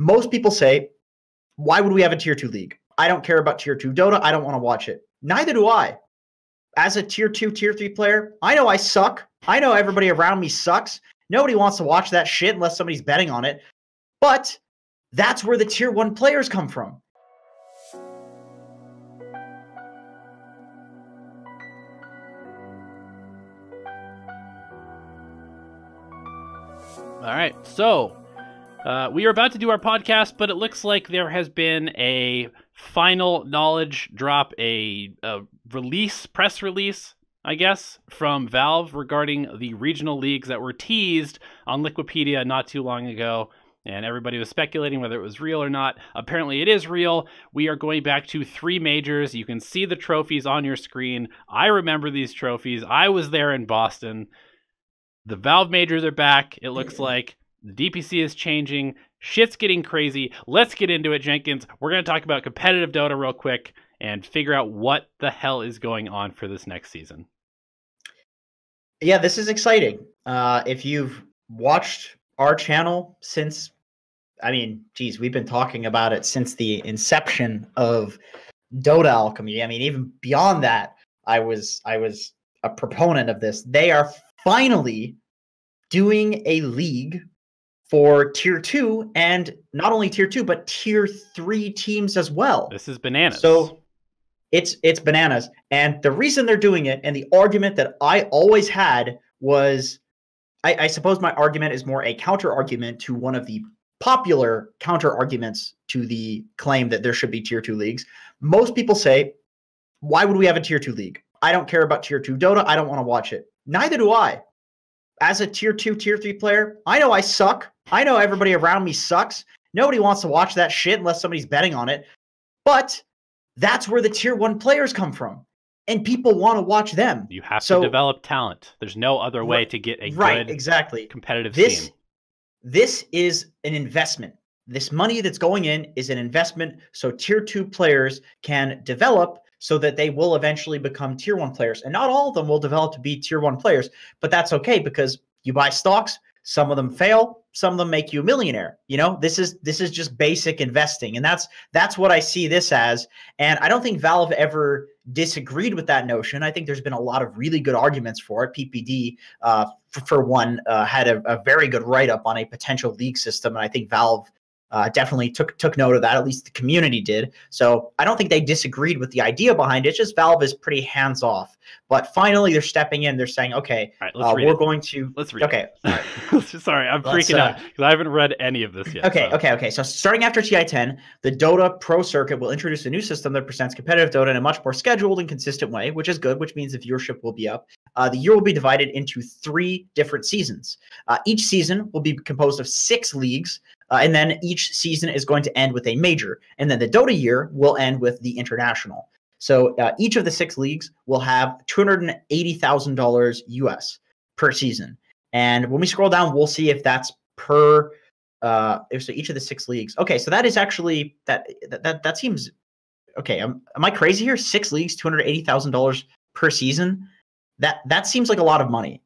Most people say, why would we have a tier two league? I don't care about tier two Dota. I don't want to watch it. Neither do I. As a tier two, tier three player, I know I suck. I know everybody around me sucks. Nobody wants to watch that shit unless somebody's betting on it. But that's where the tier one players come from. All right. So uh, we are about to do our podcast, but it looks like there has been a final knowledge drop, a, a release, press release, I guess, from Valve regarding the regional leagues that were teased on Liquipedia not too long ago. And everybody was speculating whether it was real or not. Apparently, it is real. We are going back to three majors. You can see the trophies on your screen. I remember these trophies. I was there in Boston. The Valve majors are back. It looks like the DPC is changing. Shit's getting crazy. Let's get into it, Jenkins. We're going to talk about competitive Dota real quick and figure out what the hell is going on for this next season. Yeah, this is exciting. Uh, if you've watched our channel since, I mean, geez, we've been talking about it since the inception of Dota Alchemy. I mean, even beyond that, I was I was a proponent of this. They are finally doing a league for tier two and not only tier two but tier three teams as well. This is bananas. So it's it's bananas. And the reason they're doing it and the argument that i always had was i, I suppose my argument is more a counter argument to one of the popular counter arguments to the claim that there should be tier two leagues. Most people say why would we have a tier two league? I don't care about tier two dota. I don't want to watch it. Neither do i. As a tier two, tier three player, I know I suck. I know everybody around me sucks. Nobody wants to watch that shit unless somebody's betting on it. But that's where the tier one players come from. And people want to watch them. You have so, to develop talent. There's no other way to get a right, good exactly. competitive this, team. This is an investment. This money that's going in is an investment so tier two players can develop so that they will eventually become tier one players. And not all of them will develop to be tier one players, but that's okay because you buy stocks, some of them fail, some of them make you a millionaire. You know, this is this is just basic investing. And that's that's what I see this as. And I don't think Valve ever disagreed with that notion. I think there's been a lot of really good arguments for it. PPD, uh, for, for, one, uh, had a, a very good write up on a potential league system, and I think Valve uh, definitely took took note of that. At least the community did. So I don't think they disagreed with the idea behind it. It's just Valve is pretty hands off. But finally, they're stepping in. They're saying, "Okay, right, uh, we're it. going to let's read." Okay, sorry, I'm let's, freaking uh, out because I haven't read any of this yet. Okay, so. okay, okay. So starting after TI10, the Dota Pro Circuit will introduce a new system that presents competitive Dota in a much more scheduled and consistent way, which is good. Which means the viewership will be up. Uh, the year will be divided into three different seasons. Uh, each season will be composed of six leagues uh, and then each season is going to end with a major. And then the Dota year will end with the international. So uh, each of the six leagues will have $280,000 US per season. And when we scroll down, we'll see if that's per uh if so each of the six leagues. Okay, so that is actually that that that, that seems okay. Am, am I crazy here? Six leagues, $280,000 per season. That that seems like a lot of money.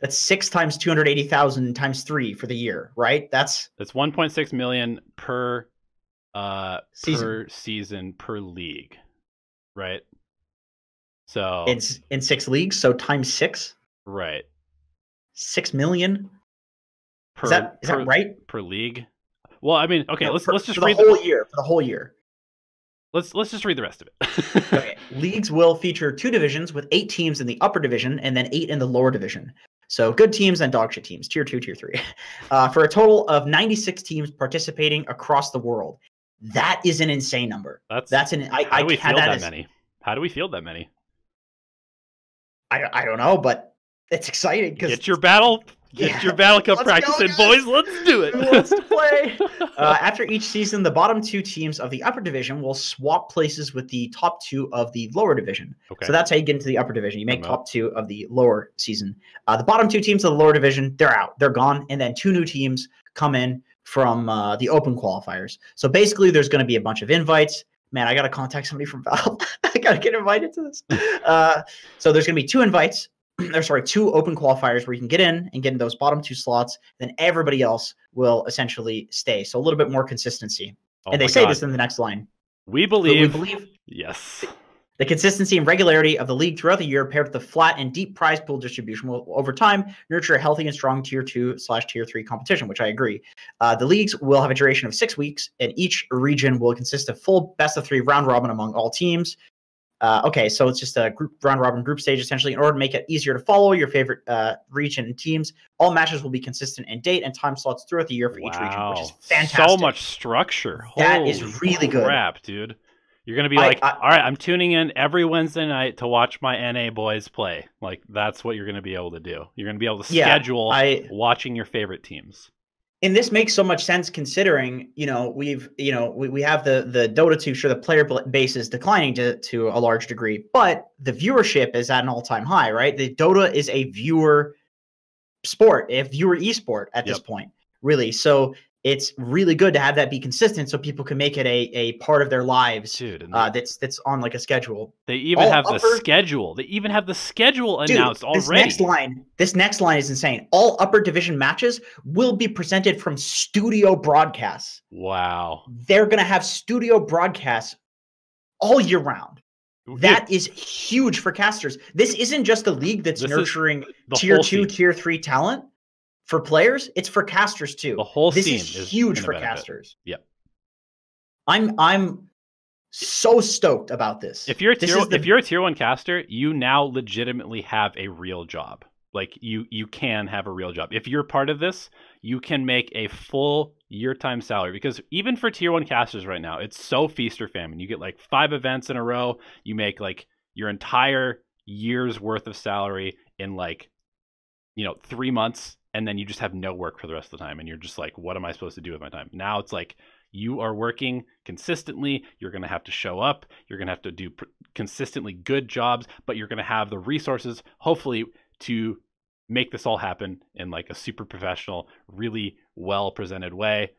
That's six times two hundred eighty thousand times three for the year, right? That's that's one point six million per uh season. per season per league, right? So it's in six leagues, so times six, right? Six million. Per, is that is per, that right per league? Well, I mean, okay, no, let's let's just for read the whole the, year for the whole year. Let's let's just read the rest of it. okay. Leagues will feature two divisions with eight teams in the upper division and then eight in the lower division. So good teams and dog shit teams, tier two, tier three, uh, for a total of 96 teams participating across the world. That is an insane number. That's that's an. I, how do we field that, that as, many? How do we field that many? I, I don't know, but it's exciting because get your battle Get yeah. your Battle Cup practicing, boys. Let's do it. Who wants to play? uh, after each season, the bottom two teams of the upper division will swap places with the top two of the lower division. Okay. So that's how you get into the upper division. You make I'm top out. two of the lower season. Uh, the bottom two teams of the lower division, they're out. They're gone. And then two new teams come in from uh, the open qualifiers. So basically, there's going to be a bunch of invites. Man, I got to contact somebody from Valve. I got to get invited to this. Uh, so there's going to be two invites or sorry, two open qualifiers where you can get in and get in those bottom two slots. Then everybody else will essentially stay. So a little bit more consistency. Oh and they say God. this in the next line. We But believe. we believe Yes. the consistency and regularity of the league throughout the year, paired with the flat and deep prize pool distribution, will over time nurture a healthy and strong tier two slash tier three competition. Which I agree. Uh, the leagues will have a duration of six weeks, and each region will consist of full best of three round robin among all teams. Uh, okay, so it's just a group round robin group stage essentially. In order to make it easier to follow your favorite uh, region and teams, all matches will be consistent in date and time slots throughout the year for each region, which is fantastic. So much structure. That is Holy really good. Crap, dude. You're gonna be I- like, I- all right, I'm tuning in every Wednesday night to watch my NA boys play. Like that's what you're gonna be able to do. You're gonna be able to Yeah, schedule I watching your favorite teams. And this makes so much sense considering you know we've you know we, we have the the dota 2 sure the player base is declining to to a large degree but the viewership is at an all-time high right? The dota is a viewer sport a viewer esport at this point really. So it's really good to have that be consistent so people can make it a, a part of their lives Dude, uh, that's that's on like a schedule they even all have the schedule. They even have the schedule Dude, announced This already. next line, this next line is insane. All upper division matches will be presented from studio broadcasts. wow. they're going to have studio broadcasts all year round. That is huge for casters. This isn't just a league that's This nurturing tier two, tier three talent for players. It's for casters too. The whole this scene is is huge for benefit. casters. Yep. I'm I'm so stoked about this. If you're a tier, the- if you're a tier one caster, you now legitimately have a real job. Like you, you can have a real job. If you're part of this, you can make a full year time salary. Because even for tier one casters right now, it's so feast or famine. You get like five events in a row. You make like your entire year's worth of salary in like, you know, three months, and then you just have no work for the rest of the time, and you're just like, what am I supposed to do with my time? Now it's like you are working consistently. You're going to have to show up. You're going to have to do pr- consistently good jobs, but you're going to have the resources, hopefully, to make this all happen in like a super professional, really well presented way.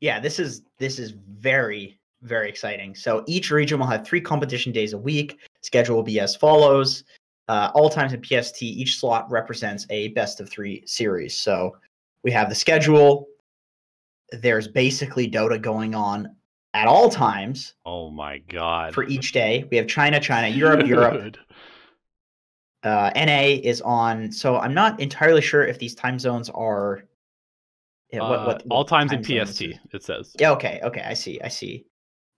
yeah, this is this is very very exciting. So each region will have three competition days a week. Schedule will be as follows. Uh, all times in PST, each slot represents a best of three series. So we have the schedule. There's basically Dota going on at all times Oh my god! for each day. We have China, China, Europe, Europe. Uh, NA is on. So I'm not entirely sure if these time zones are. Yeah, what, Uh, what, all times in time this PST, it says. Yeah. Okay. Okay. I see. I see.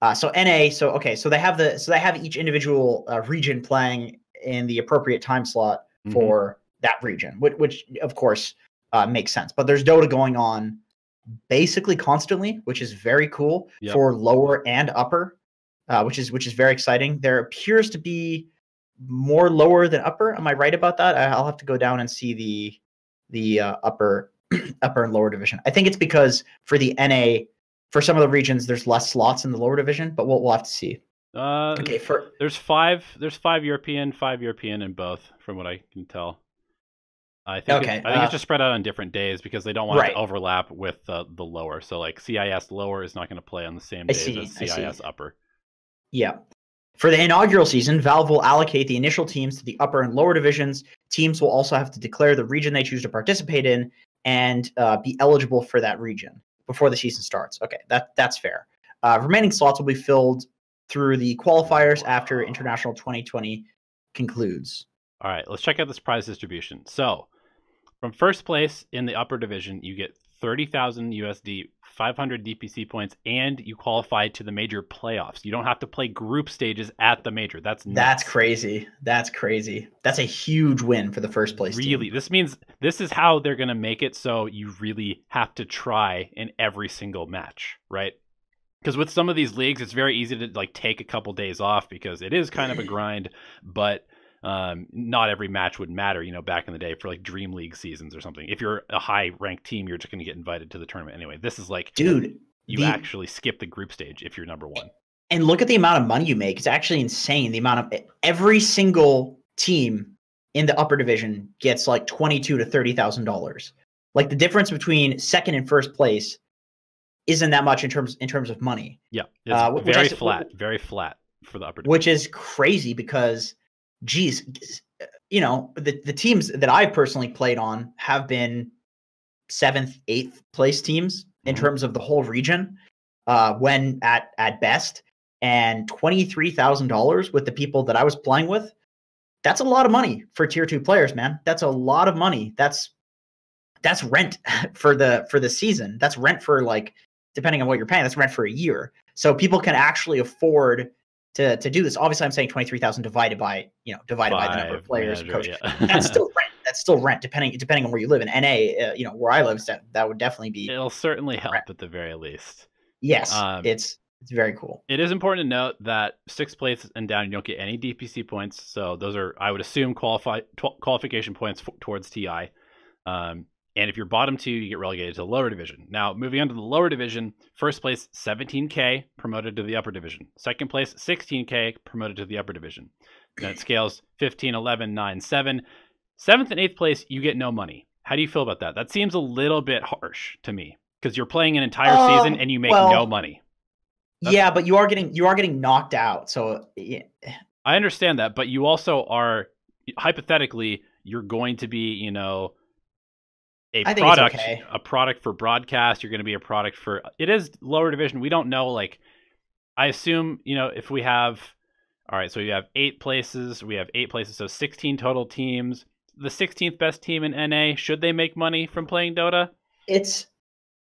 Uh, so NA. So okay. So they have the. So they have each individual uh, region playing in the appropriate time slot Mhm. for that region, which, which of course uh, makes sense. But there's Dota going on basically constantly, which is very cool Yep. for lower and upper, uh, which is which is very exciting. There appears to be more lower than upper. Am I right about that? I'll have to go down and see the the uh, upper upper and lower division. I think it's because for the NA, for some of the regions, there's less slots in the lower division, but we'll, we'll have to see. Uh, Okay, for There's five. There's five European, five European in both, from what I can tell. I think. it- I think uh, it's just spread out on different days because they don't want it to overlap with uh, the lower. So like CIS lower is not going to play on the same day as CIS upper. Yeah. For the inaugural season, Valve will allocate the initial teams to the upper and lower divisions. Teams will also have to declare the region they choose to participate in and uh, be eligible for that region before the season starts. Okay, that that's fair. Uh, remaining slots will be filled through the qualifiers after International 2020 concludes. All right, let's check out this prize distribution. So, from first place in the upper division, you get 30,000 USD, 500 DPC points, and you qualify to the major playoffs. You don't have to play group stages at the major. That's That's crazy. That's crazy. That's a huge win for the first place. team. Really, this means this is how they're going to make it so you really have to try in every single match, right? Because with some of these leagues, it's very easy to like take a couple days off because it is kind of a grind, but um, not every match would matter, you know, back in the day for like Dream League seasons or something. If you're a high ranked team, you're just going to get invited to the tournament anyway. This is like dude. you the- actually skip the group stage if you're number one. and look at the amount of money you make. It's actually insane. The amount of every single team in the upper division gets like twenty-two to thirty thousand dollars. Like the difference between second and first place isn't that much in terms in terms of money, Yeah, Uh, I very s- flat, very flat for the upper. which is crazy because, geez, you know, the the teams that I've personally played on have been seventh, eighth place teams in Mhm. terms of the whole region, uh, when at at best, and twenty three thousand dollars with the people that I was playing with. That's a lot of money for tier two players, man. That's a lot of money. That's that's rent for the for the season. That's rent for like depending on what you're paying. That's rent for a year. So people can actually afford to to do this. Obviously, I'm saying twenty three thousand divided by you know divided by the number of players manager, coaches. yeah. That's still rent. That's still rent depending depending on where you live in NA. Uh, you know where I live, that that would definitely be It'll certainly help Right. at the very least. yes. um, it's it's very cool. It is important to note that six place and down, you don't get any DPC points. So those are, I would assume, qualify qualification points f- towards TI. Um, and if you're bottom two, you get relegated to the lower division. Now, moving on to the lower division, first place 17k promoted to the upper division. Second place 16k promoted to the upper division. Then it scales 15, 11, 9, 7. Seventh and eighth place, you get no money. How do you feel about that? That seems a little bit harsh to me because you're playing an entire Um, season and you make well, no money. That's- Yeah, but you are getting you are getting knocked out. So yeah, I understand that, but you also are hypothetically you're going to be, you know, a I product, okay. a product for broadcast. You're going to be a product for. It is lower division. We don't know. Like, I assume you know if we have, all right. So we have eight places. We have eight places. So 16 total teams. The 16th best team in NA. Should they make money from playing Dota? it's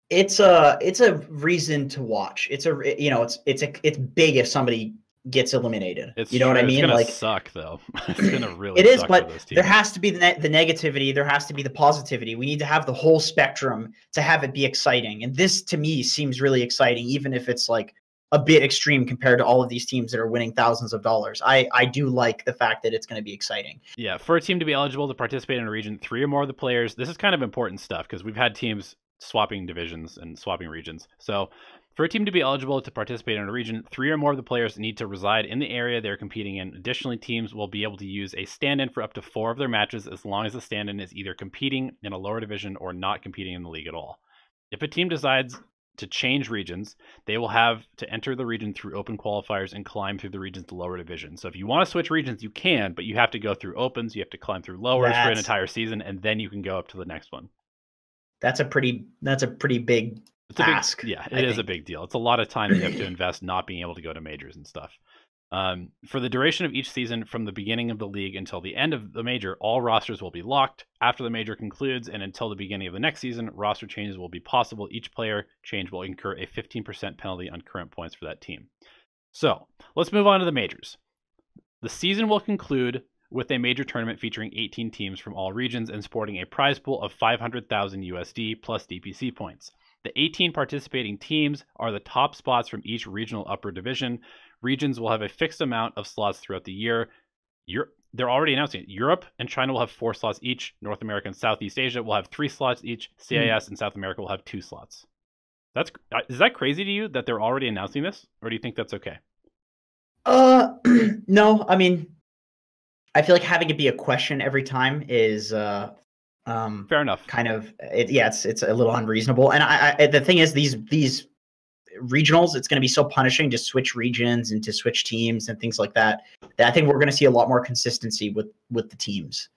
it's a it's a reason to watch. It's a you know it's it's a it's big if somebody gets eliminated. It's you know what I mean? It's Like suck though. it's gonna really. it is, but there has to be the ne- the negativity. There has to be the positivity. We need to have the whole spectrum to have it be exciting. And this to me seems really exciting, even if it's like a bit extreme compared to all of these teams that are winning thousands of dollars. I I do like the fact that it's going to be exciting. Yeah, for a team to be eligible to participate in a region, three or more of the players. This is kind of important stuff because we've had teams swapping divisions and swapping regions. So, for a team to be eligible to participate in a region, three or more of the players need to reside in the area they're competing in. Additionally, teams will be able to use a stand in for up to four of their matches as long as the stand in is either competing in a lower division or not competing in the league at all. If a team decides to change regions, they will have to enter the region through open qualifiers and climb through the regions to lower division. So if you want to switch regions, you can, but you have to go through opens, you have to climb through lowers for an entire season, and then you can go up to the next one. That's a pretty that's a pretty big It's a big, yeah, I it is a big deal. It's a lot of time you have to invest not being able to go to majors and stuff. Um, for the duration of each season, from the beginning of the league until the end of the major, all rosters will be locked. After the major concludes and until the beginning of the next season, roster changes will be possible. Each player change will incur a 15% penalty on current points for that team. So let's move on to the majors. The season will conclude with a major tournament featuring 18 teams from all regions and sporting a prize pool of 500,000 USD plus DPC points. The 18 participating teams are the top spots from each regional upper division. Regions will have a fixed amount of slots throughout the year. Europe, they're already announcing it. Europe and China will have four slots each. North America and Southeast Asia will have three slots each. CIS and South America will have two slots. That's is that crazy to you that they're already announcing this, or do you think that's okay? Uh, no, I mean, I feel like having it be a question every time is uh, um, Fair enough. kind of it, yeah, it's it's a little unreasonable. And I, I the thing is, these these regionals, it's going to be so punishing to switch regions and to switch teams and things like that. That I think we're going to see a lot more consistency with with the teams.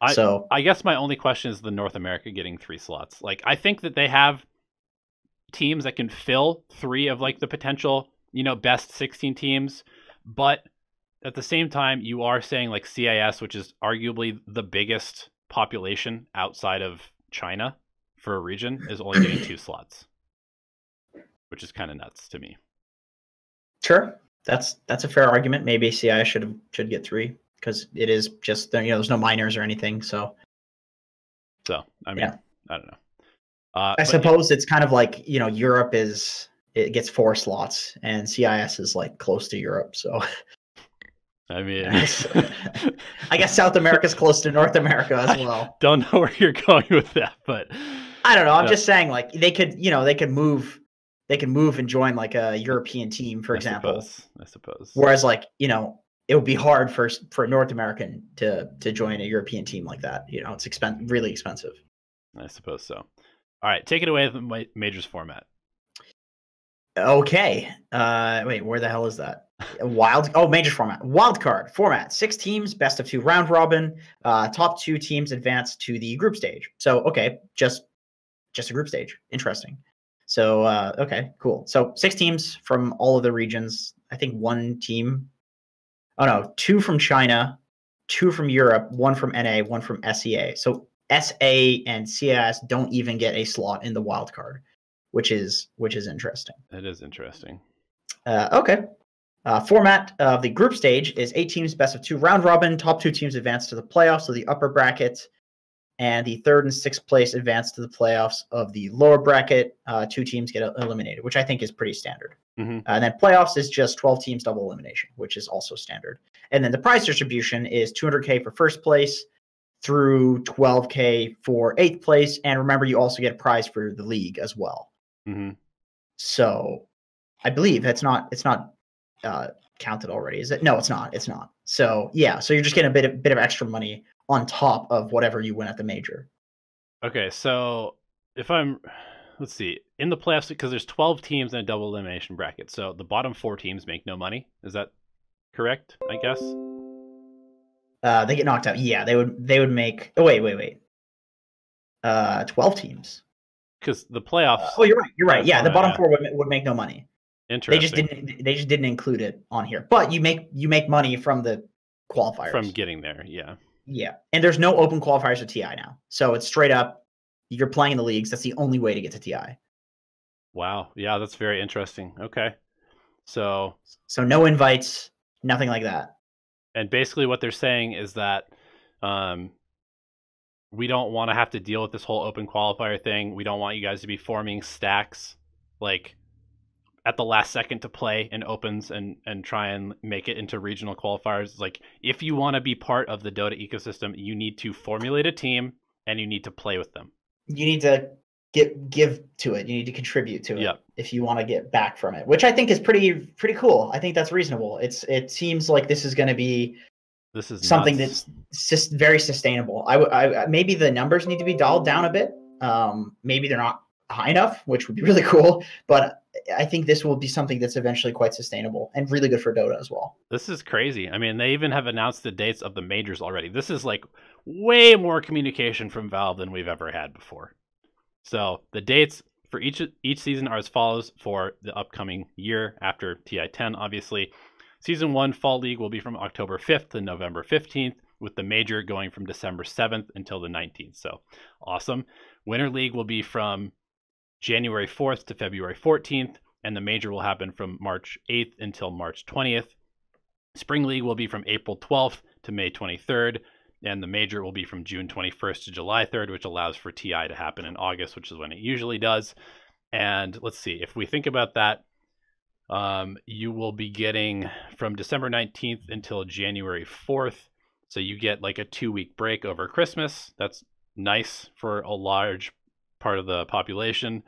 I- so I guess my only question is the North America getting three slots. Like I think that they have teams that can fill three of like the potential, you know, best 16 teams, but at the same time you are saying like CIS, which is arguably the biggest population outside of China for a region is only getting two slots. Which is kind of nuts to me. sure, that's that's a fair argument. Maybe CI should have should get three because it is just you know there's no minors or anything. So So, I mean, Yeah. I don't know. Uh, I suppose it's kind of like you know Europe is it gets four slots and CIS is like close to Europe. So I mean, I guess South America's close to North America as well. don't know where you're going with that, but I don't know. I'm just saying like they could you know they could move they could move and join like a European team for I example. suppose, I suppose. Whereas like you know it would be hard for for a North American to to join a European team like that. You know it's expen- really expensive. I suppose so. All right, take it away with the majors format. Okay. Uh, wait, where the hell is that? Wild oh major format. Wild card format. Six teams best of two round robin. Uh top two teams advance to the group stage. So okay just just a group stage. Interesting. So uh okay cool. So six teams from all of the regions. I think one team oh no two from China two from Europe one from NA one from SEA so SA and CIS don't even get a slot in the wild card which is which is interesting. That is interesting. uh, okay. Uh, format of the group stage is eight teams, best of two, round robin. Top two teams advance to the playoffs of the upper bracket, and the third and sixth place advance to the playoffs of the lower bracket. Uh, two teams get eliminated, which I think is pretty standard. Mhm. Uh, and then playoffs is just 12 teams double elimination, which is also standard. And then the prize distribution is 200k for first place through 12k for eighth place. And remember, you also get a prize for the league as well. hmm So I believe it's not it's not uh, counted already, is it? No, it's not. It's not. So yeah, so you're just getting a bit of bit of extra money on top of whatever you win at the major. Okay, so if I'm, let's see, in the playoffs because there's 12 teams in a double elimination bracket, so the bottom four teams make no money. Is that correct? I guess. Uh, they get knocked out. Yeah, they would they would make. Oh wait, wait, wait. Uh, twelve teams. Because the playoffs. Oh, you're right. You're right. Yeah, the bottom four would, would make no money. They just didn't. They just didn't include it on here. But you make you make money from the qualifiers. from getting there. Yeah. Yeah, and there's no open qualifiers for TI now, so it's straight up. You're playing in the leagues. That's the only way to get to TI. Wow. Yeah, that's very interesting. Okay. So, So no invites, nothing like that. and basically what they're saying is that um, we don't want to have to deal with this whole open qualifier thing. We don't want you guys to be forming stacks like at the last second to play in opens and and try and make it into regional qualifiers. Like if you want to be part of the Dota ecosystem, you need to formulate a team and you need to play with them. You need to get give to it. You need to contribute to it Yep. if you want to get back from it, which I think is pretty pretty cool. I think that's reasonable. It's it seems like this is going to be This is something nuts. that's just very sustainable. I, I maybe the numbers need to be dialed down a bit. Um, maybe they're not high enough, which would be really cool. But I think this will be something that's eventually quite sustainable and really good for Dota as well. This is crazy. I mean, they even have announced the dates of the majors already. This is like way more communication from Valve than we've ever had before. So the dates for each each season are as follows for the upcoming year after TI10. Obviously, season one fall league will be from October 5th to November 15th, with the major going from December 7th until the 19th. So awesome. Winter league will be from January 4th to February 14th, and the major will happen from March 8th until March 20th. Spring League will be from April 12th to May 23rd, and the major will be from June 21st to July 3rd, which allows for TI to happen in August, which is when it usually does. And let's see, if we think about that, um, you will be getting from December 19th until January 4th. So you get like a two week break over Christmas. That's nice for a large part of the population.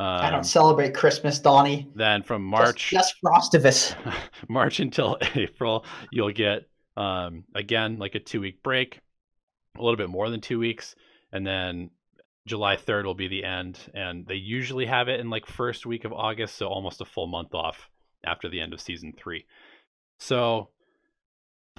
Um, I don't celebrate Christmas, Donnie. then from March, Just- just, Frostivus. March until April, you'll get um, again like a two week break, a little bit more than two weeks, and then July 3rd will be the end. And they usually have it in like first week of August, so almost a full month off after the end of season three. So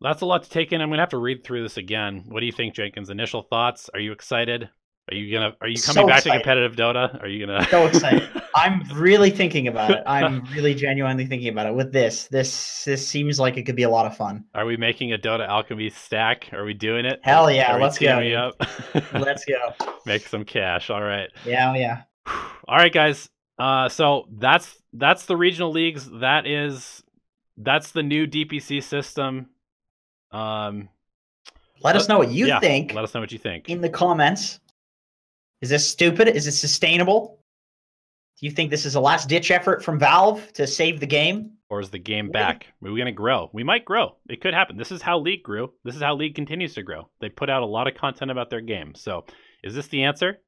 that's a lot to take in. I'm gonna have to read through this again. What do you think, Jenkins? Initial thoughts? Are you excited? Are you gonna? Are you coming So back excited. to competitive Dota? Are you gonna? So excited. I'm really thinking about it. I'm really genuinely thinking about it. With this, this this seems like it could be a lot of fun. Are we making a Dota Alchemy stack? Are we doing it? Hell yeah, let's go? Let's go. Make some cash. All right. Yeah, yeah. All right, guys. Uh, so that's that's the regional leagues. That is that's the new DPC system. Um, Let us know what you yeah, think Let us know what you think. in the comments. Is this stupid? Is it sustainable? Do you think this is a last ditch effort from Valve to save the game? Or is the game back? Are we going to grow? We might grow. It could happen. This is how League grew. This is how League continues to grow. They put out a lot of content about their game. So, is this the answer?